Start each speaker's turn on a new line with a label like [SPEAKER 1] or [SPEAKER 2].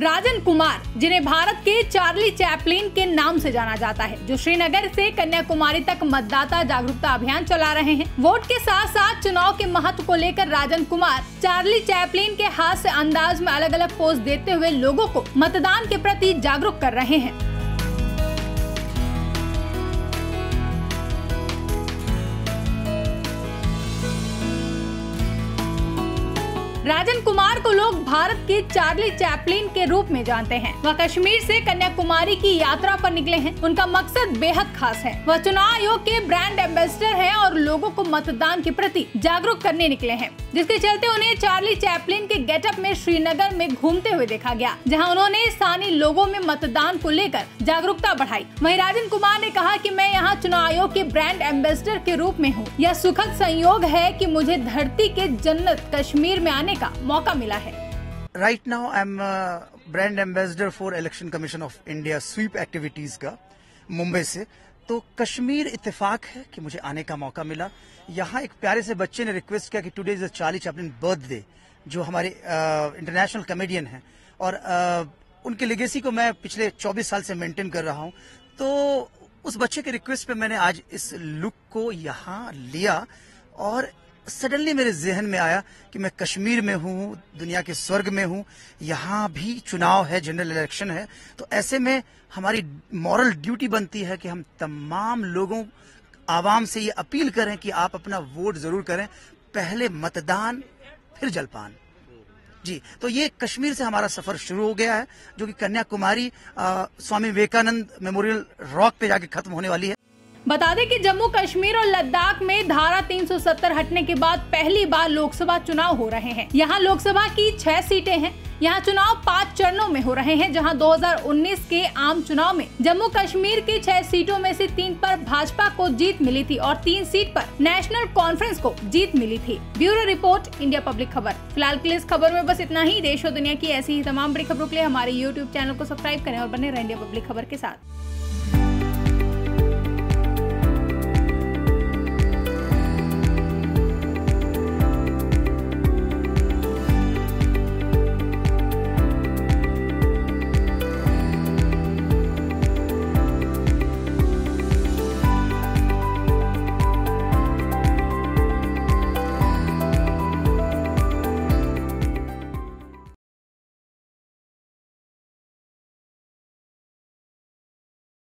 [SPEAKER 1] राजन कुमार, जिन्हें भारत के Charlie Chaplin के नाम से जाना जाता है, जो श्रीनगर से कन्याकुमारी तक मतदाता जागरूकता अभियान चला रहे हैं। वोट के साथ साथ चुनाव के महत्व को लेकर राजन कुमार, चार्ली चैपलिन के हास्य अंदाज में अलग अलग पोस्ट देते हुए लोगों को मतदान के प्रति जागरूक कर रहे हैं। राजन कुमार को लोग भारत के चार्ली चैपलिन के रूप में जानते हैं। वह कश्मीर से कन्याकुमारी की यात्रा पर निकले हैं। उनका मकसद बेहद खास है। वह चुनाव आयोग के ब्रांड एम्बेसडर हैं और लोगों को मतदान के प्रति जागरूक करने निकले हैं, जिसके चलते उन्हें चार्ली चैपलिन के गेटअप में श्रीनगर में घूमते हुए देखा गया, जहाँ उन्होंने स्थानीय लोगों में मतदान को लेकर जागरूकता बढ़ाई। वहीं राजन कुमार ने कहा कि मैं यहाँ चुनाव आयोग के ब्रांड एम्बेसडर के रूप में हूँ। यह सुखद संयोग है कि मुझे धरती के जन्नत कश्मीर में आने का मौका मिला है।
[SPEAKER 2] Right now I am brand ambassador for election commission of India SVEEP activities का, मुंबई से। तो कश्मीर इतफाक है कि मुझे आने का मौका मिला। यहाँ एक प्यारे से बच्चे ने रिक्वेस्ट किया कि today is Charlie Chaplin birthday जो हमारे इंटरनेशनल कमेडियन हैं। और आ, उनके लेगेसी को मैं पिछले 24 साल से मेंटेन कर रहा हूँ। तो उस बच्चे के रिक्वेस्ट पे मैंने आज इस लुक को यहाँ लिया। और सडनली मेरे जहन में आया कि मैं कश्मीर में हूँ, दुनिया के स्वर्ग में हूँ। यहाँ भी चुनाव है जनरल इलेक्शन है। तो ऐसे में हमारी मॉरल ड्यूटी बनती है कि हम तमाम लोगों, आवाम से ये अपील करें कि आप अपना वोट ज़रूर करें। पहले मतदान, फिर जलपान। जी तो ये कश्मीर से हमारा सफ़र शुरू हो गया है, जो कि कन्याकुमारी स्वामी विवेकानंद मेमोरियल रॉक पे जाके खत्म होने वाली है।
[SPEAKER 1] बता दें कि जम्मू कश्मीर और लद्दाख में धारा 370 हटने के बाद पहली बार लोकसभा चुनाव हो रहे हैं। यहाँ लोकसभा की छह सीटें हैं। यहाँ चुनाव पाँच चरणों में हो रहे हैं, जहाँ 2019 के आम चुनाव में जम्मू कश्मीर की छह सीटों में से तीन पर भाजपा को जीत मिली थी और तीन सीट पर नेशनल कॉन्फ्रेंस को जीत मिली थी। ब्यूरो रिपोर्ट, इंडिया पब्लिक खबर। फ़िलहाल के लिए इस खबर में बस इतना ही। देश और दुनिया की ऐसी ही तमाम बड़ी खबरों के लिए हमारे यूट्यूब चैनल को सब्सक्राइब करें और बने रहें इंडिया पब्लिक खबर के साथ।